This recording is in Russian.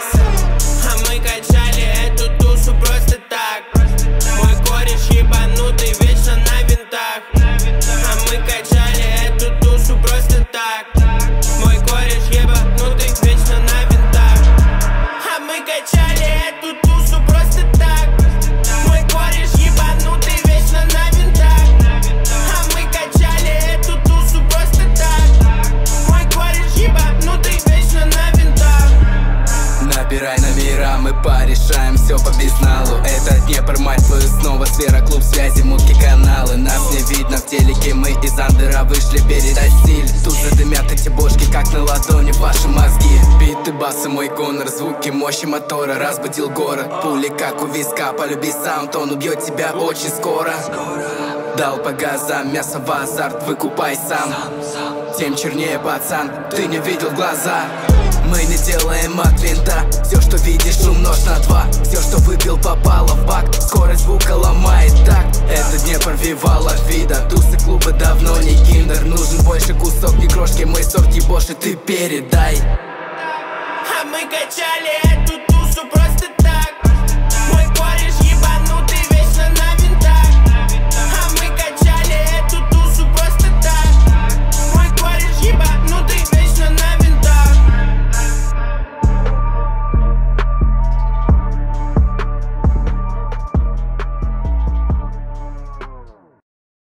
nice. Набирай номера, мы порешаем все по безналу. Это Днепр, мать твою, снова сфера, клуб связи, мутки каналы. Нас не видно в телеке, мы из андера вышли передать стиль. Тут же дымят эти бошки, как на ладони ваши мозги. Биты, басы, мой гонор, звуки мощи мотора. Разбудил город, пули как у виска. Полюби саунд, он убьет тебя очень скоро. Дал по газам, мясо в азарт, выкупай сам. Тем чернее пацан, ты не видел глаза делаем от винта. Все, что видишь, умножь на два. Все, что выпил, попало в бак. Скорость звука ломает так. Это Днепр Вивала вида. Тусы клуба давно не киндер Нужен больше кусок, не крошки Мой сорт ебоши, ты передай. А мы качали эту тушу просто